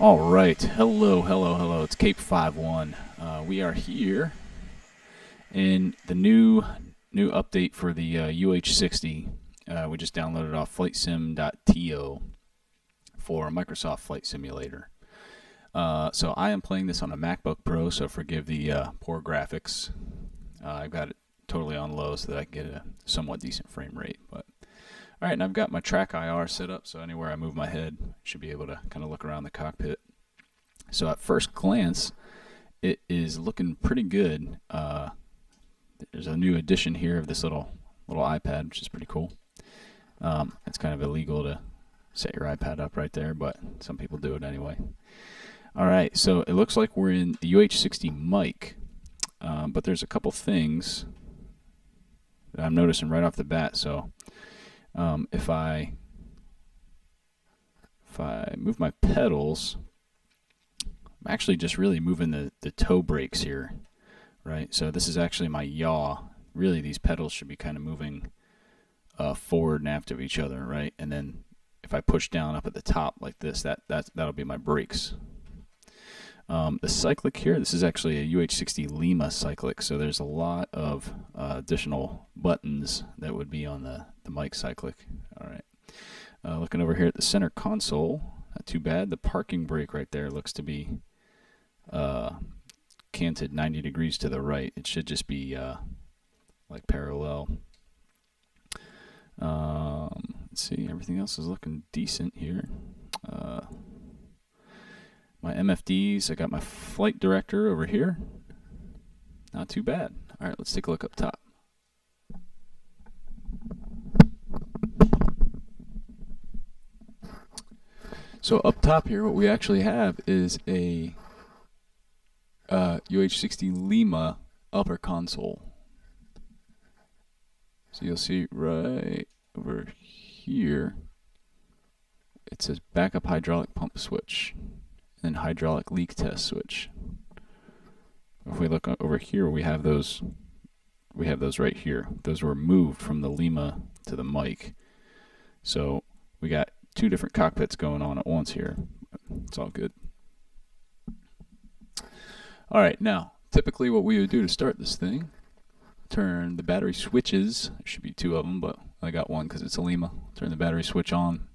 All right. Hello, hello, hello. It's Cape Five One. Uh, we are here in the new new update for the uh, UH60. Uh, we just downloaded off FlightSim.to for Microsoft Flight Simulator. Uh, so I am playing this on a MacBook Pro, so forgive the uh, poor graphics. Uh, I've got it totally on low so that I can get a somewhat decent frame rate. But all right, and I've got my TrackIR set up, so anywhere I move my head, I should be able to kind of look around the cockpit. So at first glance, it is looking pretty good. Uh, there's a new addition here of this little little iPad, which is pretty cool. Um, it's kind of illegal to set your iPad up right there, but some people do it anyway. All right, so it looks like we're in the UH60 Mike, um, but there's a couple things that I'm noticing right off the bat. So um, if I if I move my pedals, I'm actually just really moving the, the toe brakes here, right? So this is actually my yaw. Really, these pedals should be kind of moving uh, forward and aft of each other, right? And then if I push down up at the top like this, that, that that'll be my brakes. Um, the cyclic here, this is actually a UH60 Lima cyclic, so there's a lot of uh, additional buttons that would be on the, the Mike cyclic. All right. Uh, looking over here at the center console, not too bad. The parking brake right there looks to be uh, canted 90 degrees to the right. It should just be uh, like parallel. Um, let's see, everything else is looking decent here. My MFDs, I got my flight director over here. Not too bad. All right, let's take a look up top. So up top here, what we actually have is a uh, UH60 Lima upper console. So you'll see right over here, it says backup hydraulic pump switch and hydraulic leak test switch. If we look over here, we have those. We have those right here. Those were moved from the Lima to the Mike. So we got two different cockpits going on at once here. It's all good. All right, now typically what we would do to start this thing, turn the battery switches. There should be two of them, but I got one because it's a Lima. Turn the battery switch on,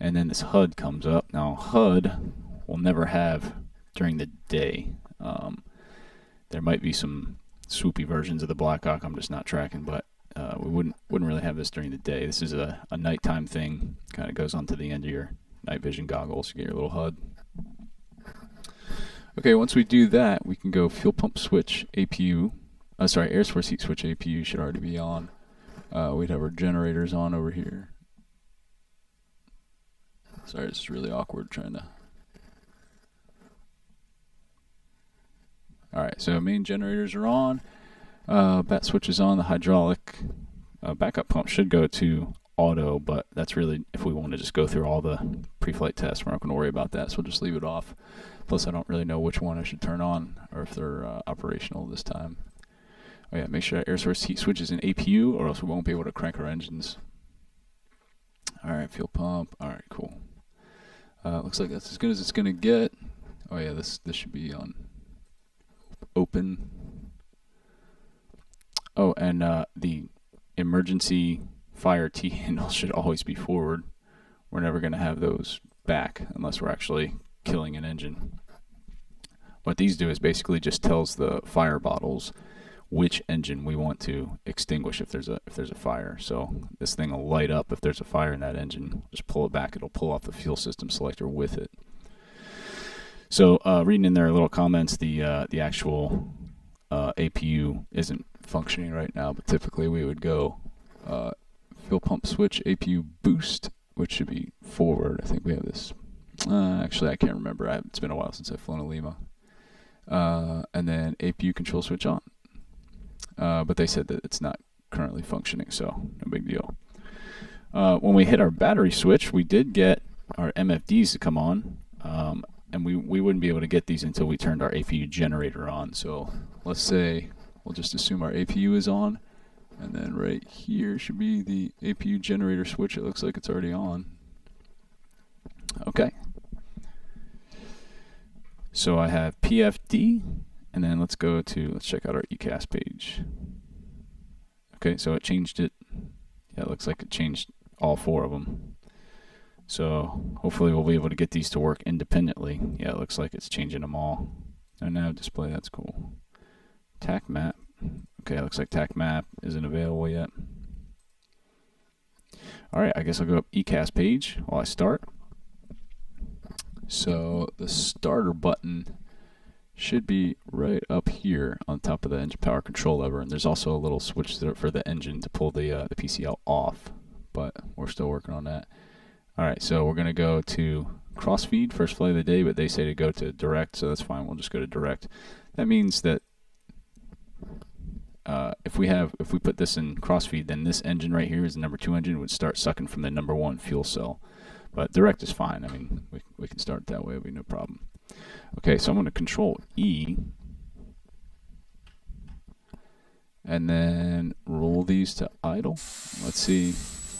and then this HUD comes up. Now HUD will never have during the day. Um, there might be some swoopy versions of the Blackhawk I'm just not tracking, but uh, we wouldn't wouldn't really have this during the day. This is a, a nighttime thing. Kind of goes on to the end of your night vision goggles. You get your little HUD. Okay, once we do that, we can go fuel pump switch APU. Uh, sorry, air source heat switch APU should already be on. Uh, we'd have our generators on over here. Sorry, it's really awkward trying to right, so main generators are on. Uh, bat switch is on. The hydraulic uh, backup pump should go to auto, but that's really if we want to just go through all the pre-flight tests, we're not going to worry about that, so we'll just leave it off. Plus, I don't really know which one I should turn on or if they're uh, operational this time. Oh yeah, make sure air source heat switch is in APU, or else we won't be able to crank our engines. All right, fuel pump. All right, cool. Uh, looks like that's as good as it's going to get. Oh yeah, this this should be on open. Oh, and uh, the emergency fire T handle should always be forward. We're never going to have those back unless we're actually killing an engine. What these do is basically just tells the fire bottles which engine we want to extinguish if there's a if there's a fire. So this thing will light up if there's a fire in that engine. Just pull it back. It'll pull off the fuel system selector with it. So uh, reading in their little comments, the uh, the actual uh, APU isn't functioning right now, but typically we would go uh, fuel pump switch APU boost, which should be forward. I think we have this. Uh, actually, I can't remember. I, it's been a while since I've flown a Lima. Uh, and then APU control switch on. but they said that it's not currently functioning, so no big deal. when we hit our battery switch, we did get our MFDs to come on. Um, and we, we wouldn't be able to get these until we turned our APU generator on. So let's say we'll just assume our APU is on, and then right here should be the APU generator switch. It looks like it's already on. Okay. So I have PFD, and then let's go to, let's check out our ECAS page. Okay, so it changed it. Yeah, it looks like it changed all four of them. So hopefully we'll be able to get these to work independently. Yeah, it looks like it's changing them all. And now display, that's cool. TAC map. Okay, looks like TAC map isn't available yet. All right, I guess I'll go up ECAS page while I start. So the starter button should be right up here on top of the engine power control lever, and there's also a little switch for the engine to pull the uh, the PCL off, but we're still working on that. All right, so we're gonna go to crossfeed first flight of the day, but they say to go to direct, so that's fine. We'll just go to direct. That means that uh, if we have if we put this in crossfeed, then this engine right here is the number two engine would start sucking from the number one fuel cell. But direct is fine. I mean, we we can start that way. It'll be no problem. Okay, so I'm going to control E. And then roll these to idle. Let's see.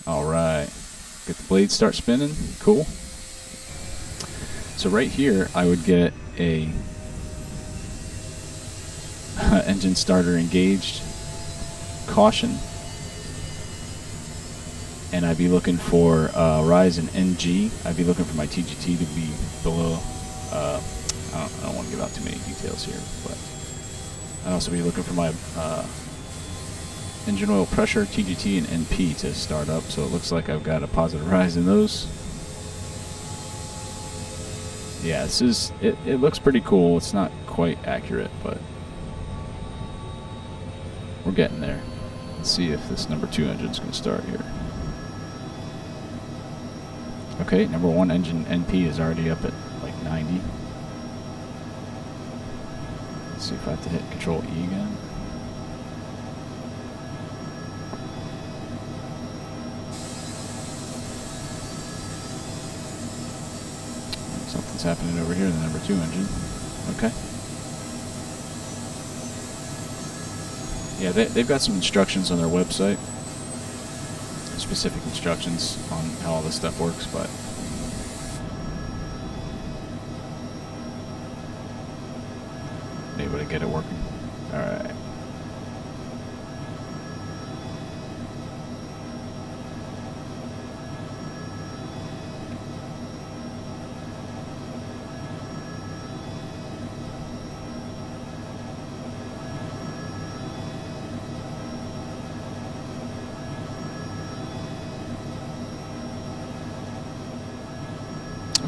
All right. Get the blades start spinning. Cool. So right here, I would get a engine starter engaged caution and I'd be looking for uh, rise in NG. I'd be looking for my TGT to be below. Uh, I don't, don't want to give out too many details here, but I'd also be looking for my uh, engine oil pressure, TGT, and NP to start up. So it looks like I've got a positive rise in those. Yeah, this is it. It looks pretty cool. It's not quite accurate, but we're getting there. Let's see if this number two engine's going to start here. Okay, number one engine NP is already up at like 90. Let's see if I have to hit Control E again. Happening over here in the number two engine. Okay. Yeah, they, they've got some instructions on their website specific instructions on how all this stuff works, but able to get it working. All right.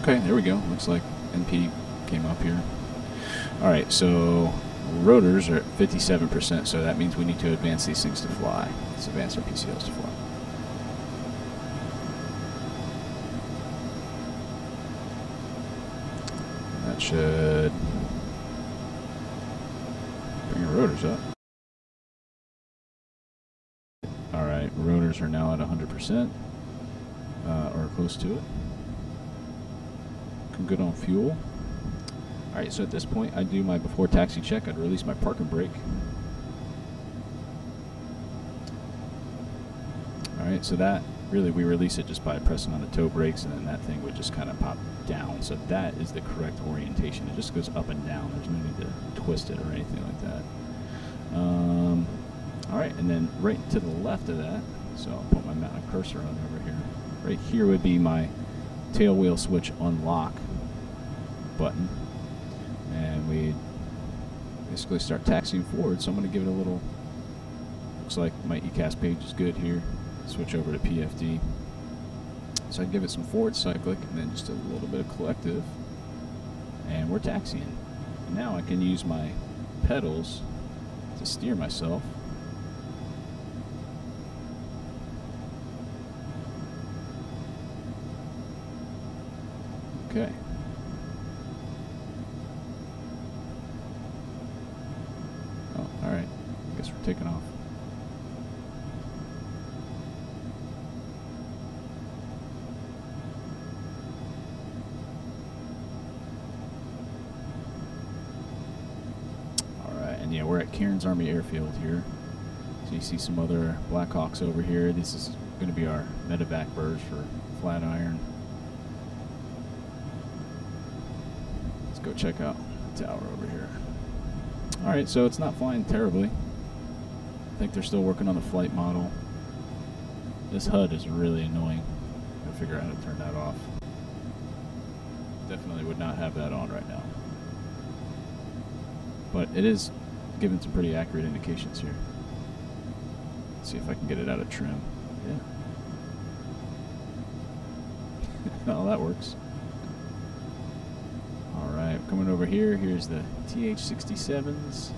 Okay, there we go. Looks like NP came up here. All right, so rotors are at 57%, so that means we need to advance these things to fly. Let's advance our PCLs to fly. That should bring your rotors up. All right, rotors are now at 100%, uh, or close to it good on fuel. Alright, so at this point, I do my before taxi check. I'd release my parking brake. Alright, so that, really, we release it just by pressing on the toe brakes, and then that thing would just kind of pop down. So that is the correct orientation. It just goes up and down. There's no need to twist it or anything like that. Um, Alright, and then right to the left of that, so I'll put my, my cursor on over here. Right here would be my tail wheel switch unlock button. And we basically start taxiing forward. So I'm going to give it a little looks like my ECAS page is good here. Switch over to PFD so I give it some forward cyclic and then just a little bit of collective. And we're taxiing. And now I can use my pedals to steer myself. Okay. Oh, alright. I guess we're taking off. Alright, and yeah, we're at Cairns Army Airfield here. So you see some other Blackhawks over here. This is going to be our medevac birds for Flatiron. Let's go check out the tower over here. Alright, so it's not flying terribly. I think they're still working on the flight model. This HUD is really annoying. Gotta figure out how to turn that off. Definitely would not have that on right now. But it is giving some pretty accurate indications here. Let's see if I can get it out of trim. Yeah. oh, that works. Alright, coming over here. Here's the TH-67s.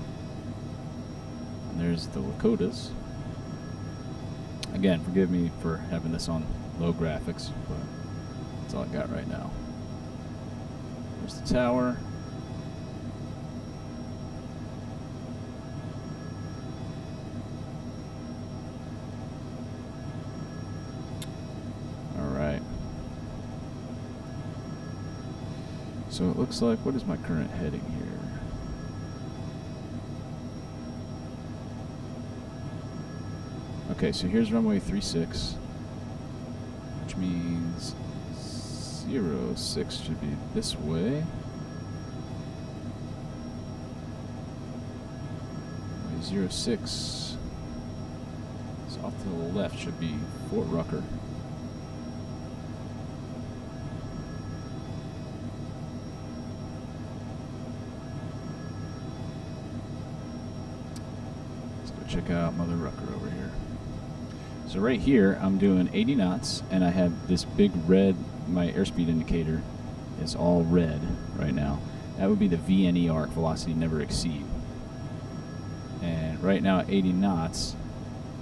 And there's the Lakotas. Again, forgive me for having this on low graphics, but that's all I got right now. There's the tower. Alright. So it looks like, what is my current heading here? Okay, so here's runway 36, which means 06 should be this way. Runway 06 is off to the left, should be Fort Rucker. Let's go check out Mother Rucker over here. So right here, I'm doing 80 knots, and I have this big red, my airspeed indicator is all red right now. That would be the VNE arc, velocity never exceed. And right now at 80 knots,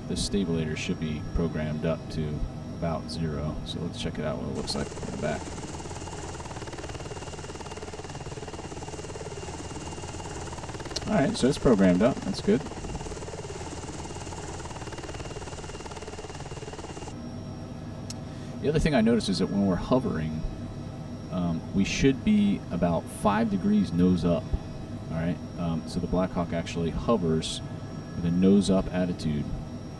the stabilator should be programmed up to about zero. So let's check it out what it looks like in the back. Alright, so it's programmed up. That's good. The other thing I noticed is that when we're hovering, um, we should be about five degrees nose up. All right, um, so the Blackhawk actually hovers with a nose up attitude.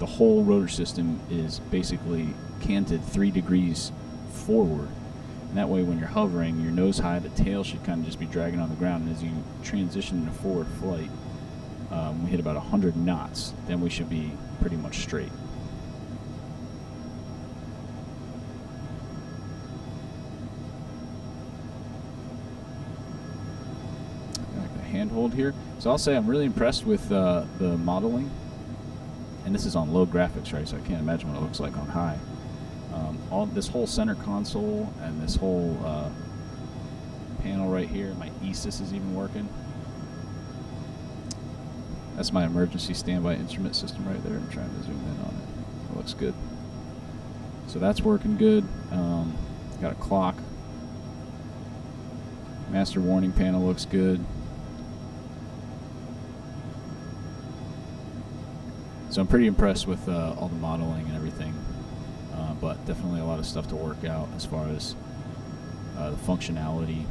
The whole rotor system is basically canted three degrees forward. And that way, when you're hovering, your nose high, the tail should kind of just be dragging on the ground. And as you transition into forward flight, um, we hit about 100 knots, then we should be pretty much straight. Handhold here. So I'll say I'm really impressed with uh, the modeling. And this is on low graphics, right? So I can't imagine what it looks like on high. Um, all this whole center console and this whole uh, panel right here, my ESIS is even working. That's my emergency standby instrument system right there. I'm trying to zoom in on it. It looks good. So that's working good. Um, got a clock. Master warning panel looks good. So I'm pretty impressed with uh, all the modeling and everything, uh, but definitely a lot of stuff to work out as far as uh, the functionality.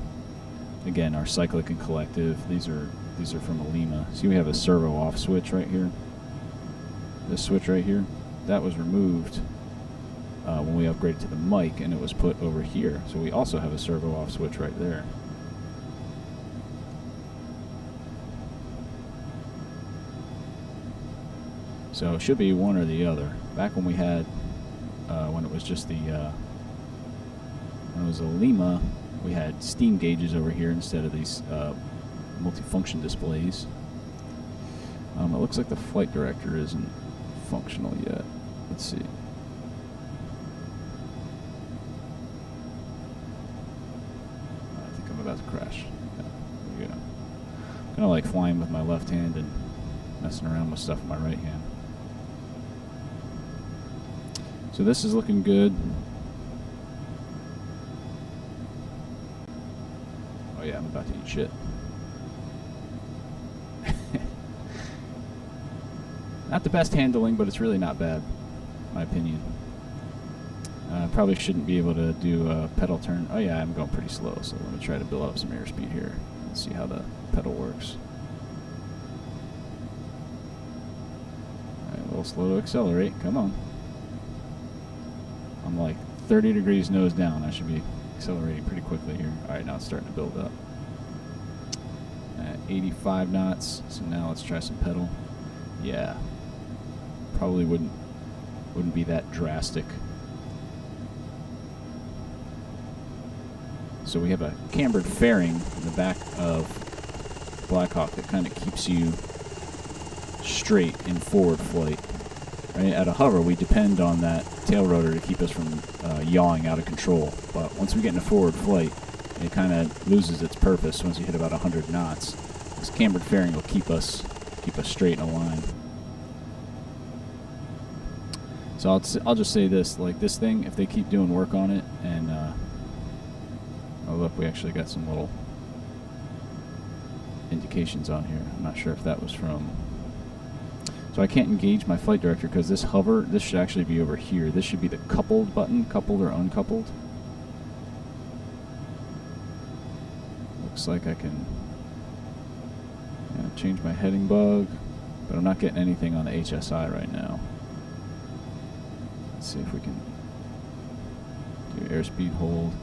Again, our cyclic and collective. These are these are from a Lima. See, we have a servo off switch right here. This switch right here, that was removed uh, when we upgraded to the Mike, and it was put over here. So we also have a servo off switch right there. So it should be one or the other. Back when we had, uh, when it was just the, uh, when it was a Lima, we had steam gauges over here instead of these uh, multifunction displays. Um, it looks like the flight director isn't functional yet. Let's see. I think I'm about to crash. Yeah, there we go. Kind of like flying with my left hand and messing around with stuff with my right hand. So this is looking good. Oh yeah, I'm about to eat shit. not the best handling, but it's really not bad, my opinion. Uh, probably shouldn't be able to do a pedal turn. Oh yeah, I'm going pretty slow, so let me try to build up some airspeed here and see how the pedal works. Alright, a little slow to accelerate. Come on. I'm like 30 degrees nose down. I should be accelerating pretty quickly here. All right, now it's starting to build up. at 85 knots. So now let's try some pedal. Yeah, probably wouldn't wouldn't be that drastic. So we have a cambered fairing in the back of Blackhawk that kind of keeps you straight in forward flight. Right? At a hover, we depend on that tail rotor to keep us from uh, yawing out of control. But once we get into forward flight, it kind of loses its purpose once you hit about 100 knots. This cambered fairing will keep us keep us straight in a line. So I'll, I'll just say this, like this thing, if they keep doing work on it, and uh, oh look, we actually got some little indications on here. I'm not sure if that was from. So I can't engage my flight director because this hover, this should actually be over here. This should be the coupled button, coupled or uncoupled. Looks like I can yeah, change my heading bug, but I'm not getting anything on the HSI right now. Let's see if we can do airspeed hold.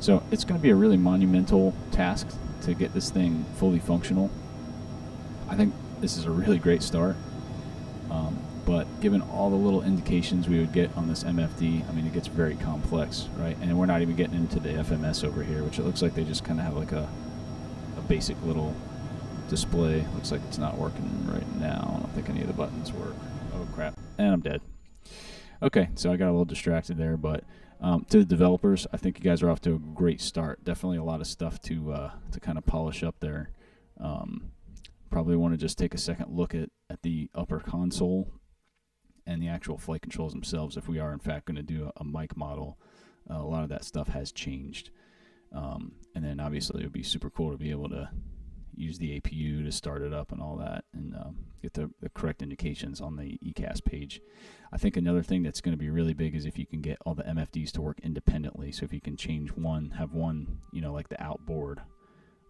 So it's going to be a really monumental task to get this thing fully functional. I think this is a really great start. Um, but given all the little indications we would get on this MFD, I mean, it gets very complex, right? And we're not even getting into the FMS over here, which it looks like they just kind of have like a, a basic little display. Looks like it's not working right now. I don't think any of the buttons work. Oh, crap. And I'm dead. Okay, so I got a little distracted there, but um, to the developers, I think you guys are off to a great start. Definitely a lot of stuff to uh, to kind of polish up there. Um, probably want to just take a second look at, at the upper console and the actual flight controls themselves. If we are in fact going to do a, a Mike model, uh, a lot of that stuff has changed. Um, and then obviously it would be super cool to be able to use the APU to start it up and all that and um, get the, the, correct indications on the ECAS page. I think another thing that's going to be really big is if you can get all the MFDs to work independently. So if you can change one, have one, you know, like the outboard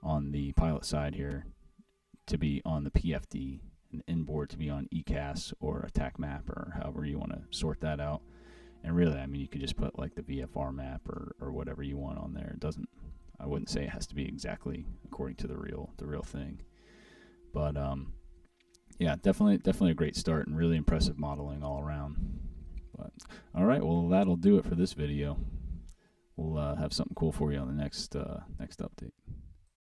on the pilot side here to be on the PFD and inboard to be on ECAS or attack map or however you want to sort that out. And really, I mean, you could just put like the VFR map or, or whatever you want on there. It doesn't I wouldn't say it has to be exactly according to the real the real thing, but um, yeah, definitely definitely a great start and really impressive modeling all around. But all right, well that'll do it for this video. We'll uh, have something cool for you on the next uh, next update.